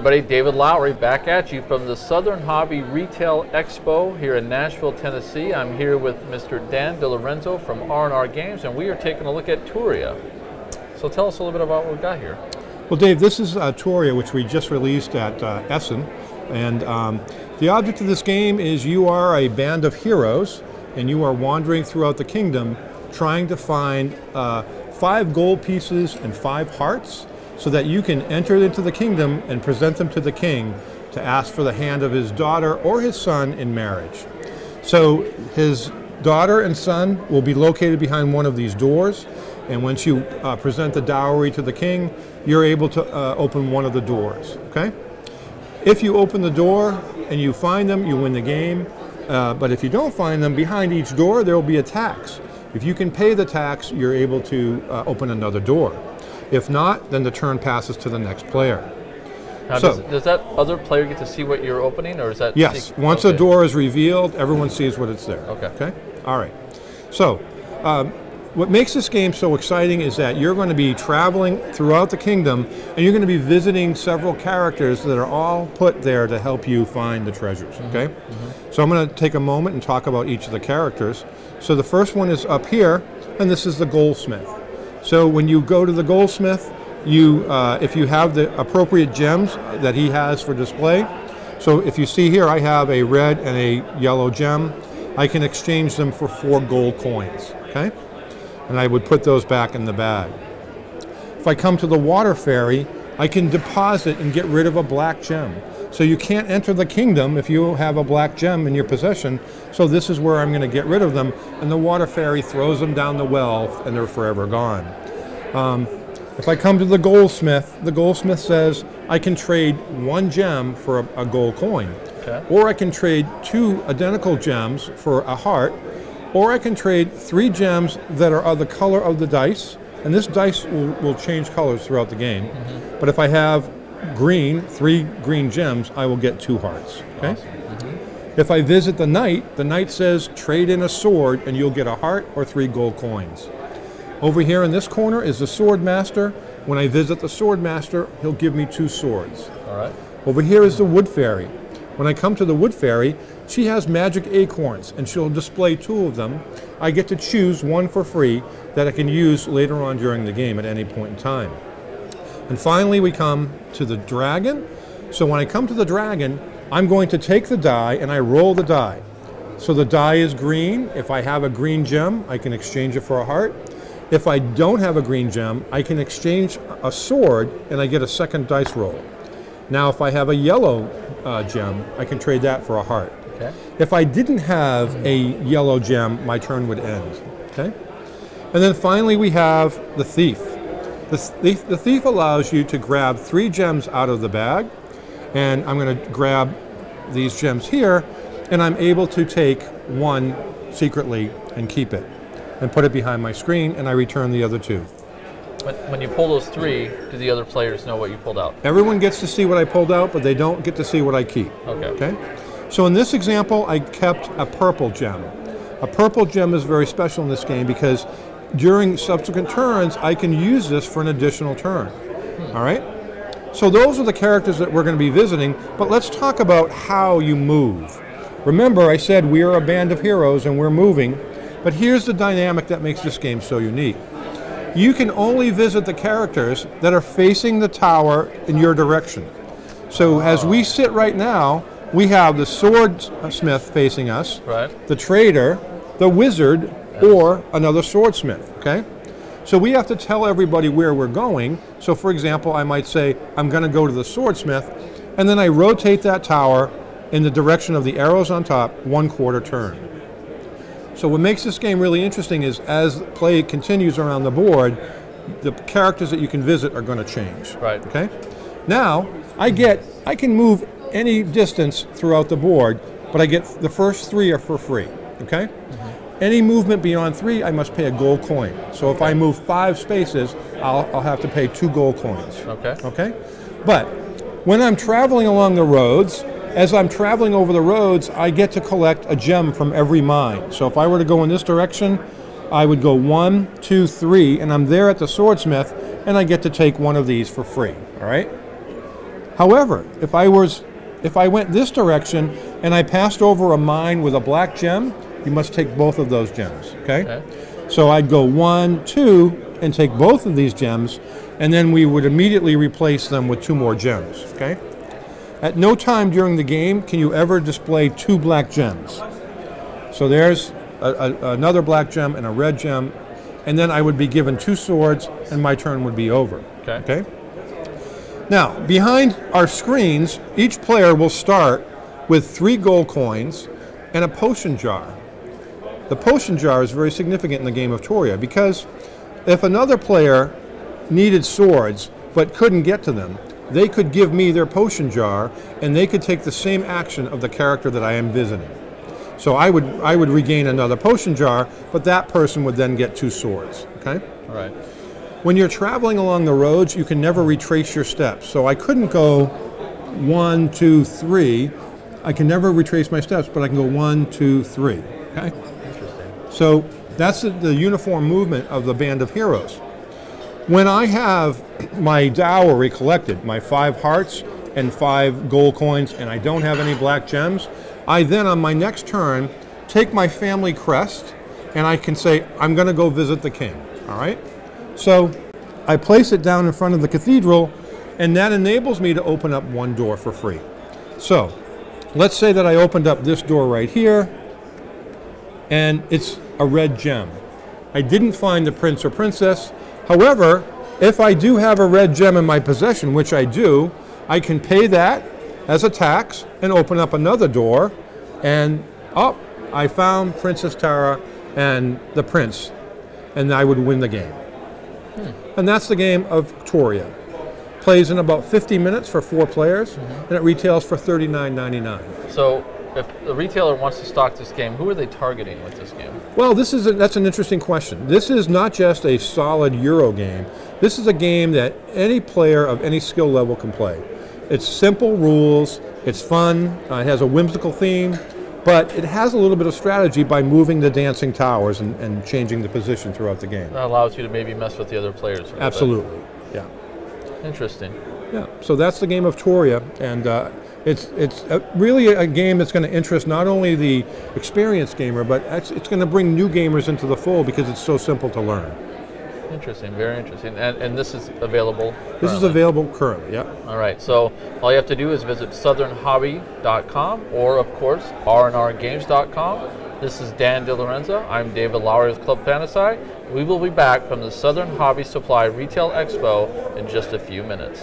Everybody, David Lowry back at you from the Southern Hobby Retail Expo here in Nashville, Tennessee. I'm here with Mr. Dan DiLorenzo from R&R Games, and we are taking a look at Touria. So tell us a little bit about what we've got here. Well, Dave, this is uh, Touria, which we just released at uh, Essen, and um, the object of this game is you are a band of heroes, and you are wandering throughout the kingdom, trying to find uh, five gold pieces and five hearts so that you can enter into the kingdom and present them to the king to ask for the hand of his daughter or his son in marriage. So his daughter and son will be located behind one of these doors, and once you uh, present the dowry to the king, you're able to uh, open one of the doors, okay? If you open the door and you find them, you win the game. Uh, but if you don't find them, behind each door there will be a tax. If you can pay the tax, you're able to uh, open another door. If not, then the turn passes to the next player. Now, So- does, does that other player get to see what you're opening, or is that? Yes, once okay. a door is revealed, everyone sees what it's there. Okay. Okay? All right. So, um, what makes this game so exciting is that you're going to be traveling throughout the kingdom and you're going to be visiting several characters that are all put there to help you find the treasures. Mm-hmm. Okay? So, I'm going to take a moment and talk about each of the characters. So, the first one is up here, and this is the goldsmith. So, when you go to the goldsmith, you, uh, if you have the appropriate gems that he has for display, so if you see here, I have a red and a yellow gem. I can exchange them for four gold coins, okay? And I would put those back in the bag. If I come to the water fairy, I can deposit and get rid of a black gem. So you can't enter the kingdom if you have a black gem in your possession. So this is where I'm going to get rid of them. And the water fairy throws them down the well and they're forever gone. Um, if I come to the goldsmith, the goldsmith says I can trade one gem for a, a gold coin. Okay. Or I can trade two identical gems for a heart. Or I can trade three gems that are of the color of the dice. And this dice will, will change colors throughout the game. But if I have green, three green gems, I will get two hearts. Okay? If I visit the knight, the knight says trade in a sword and you'll get a heart or three gold coins. Over here in this corner is the sword master. When I visit the sword master, he'll give me two swords. All right. Over here is the wood fairy. When I come to the wood fairy, she has magic acorns and she'll display two of them. I get to choose one for free that I can use later on during the game at any point in time. And finally, we come to the dragon. So when I come to the dragon, I'm going to take the die and I roll the die. So the die is green. If I have a green gem, I can exchange it for a heart. If I don't have a green gem, I can exchange a sword and I get a second dice roll. Now, if I have a yellow uh, gem, I can trade that for a heart. Okay. If I didn't have a yellow gem, my turn would end. Okay? And then finally, we have the thief. The thief, the thief allows you to grab three gems out of the bag, and I'm going to grab these gems here, and I'm able to take one secretly and keep it, and put it behind my screen, and I return the other two. When, when you pull those three, do the other players know what you pulled out? Everyone gets to see what I pulled out, but they don't get to see what I keep. Okay. Okay? So in this example, I kept a purple gem. A purple gem is very special in this game because during subsequent turns, I can use this for an additional turn. All right? So those are the characters that we're going to be visiting, but let's talk about how you move. Remember, I said we are a band of heroes and we're moving, but here's the dynamic that makes this game so unique. You can only visit the characters that are facing the tower in your direction. So as we sit right now, we have the swordsmith facing us, Right. the trader, the wizard, or another swordsmith. Okay? So we have to tell everybody where we're going. So for example, I might say, I'm going to go to the swordsmith, and then I rotate that tower in the direction of the arrows on top, one quarter turn. So what makes this game really interesting is as play continues around the board, the characters that you can visit are going to change. Right. Okay. Now I get I can move any distance throughout the board, but I get the first three are for free. Okay. Any movement beyond three, I must pay a gold coin. So if I move five spaces, I'll, I'll have to pay two gold coins. Okay. Okay? But when I'm traveling along the roads, as I'm traveling over the roads, I get to collect a gem from every mine. So if I were to go in this direction, I would go one, two, three, and I'm there at the swordsmith, and I get to take one of these for free. All right? However, if I was if I went this direction and I passed over a mine with a black gem, you must take both of those gems. Okay? Okay. So I'd go one, two, and take both of these gems, and then we would immediately replace them with two more gems. Okay? At no time during the game can you ever display two black gems. So there's a, a, another black gem and a red gem, and then I would be given two swords, and my turn would be over. Okay. Okay. Now, behind our screens, each player will start with three gold coins and a potion jar. The potion jar is very significant in the game of Touria because if another player needed swords but couldn't get to them, they could give me their potion jar and they could take the same action of the character that I am visiting. So I would I would regain another potion jar, but that person would then get two swords. Okay? All right. When you're traveling along the roads, you can never retrace your steps. So I couldn't go one, two, three. I can never retrace my steps, but I can go one, two, three. Okay? So that's the, the uniform movement of the band of heroes. When I have my dowry collected, my five hearts and five gold coins, and I don't have any black gems, I then on my next turn take my family crest and I can say, I'm going to go visit the king. All right? So I place it down in front of the cathedral, and that enables me to open up one door for free. So let's say that I opened up this door right here, and it's a red gem. I didn't find the prince or princess. However, if I do have a red gem in my possession, which I do, I can pay that as a tax and open up another door, and oh, I found Princess Tara and the prince, and I would win the game. Hmm. And that's the game of Touria. Plays in about 50 minutes for four players, and it retails for $39.99. So, if the retailer wants to stock this game, who are they targeting with this game? Well, this is a, that's an interesting question. This is not just a solid Euro game. This is a game that any player of any skill level can play. It's simple rules. It's fun. Uh, it has a whimsical theme, but it has a little bit of strategy by moving the dancing towers and, and changing the position throughout the game. That allows you to maybe mess with the other players. a little bit. Interesting. Yeah. So that's the game of Touria, and uh, it's it's a, really a game that's going to interest not only the experienced gamer, but it's, it's going to bring new gamers into the fold because it's so simple to learn. Interesting. Very interesting. And, and this is available. This is available currently. Yeah. All right. So all you have to do is visit southernhobby.com or, of course, rnrgames.com. This is Dan DiLorenzo. I'm David Lowry with Club Fantasci. We will be back from the Southern Hobby Supply Retail Expo in just a few minutes.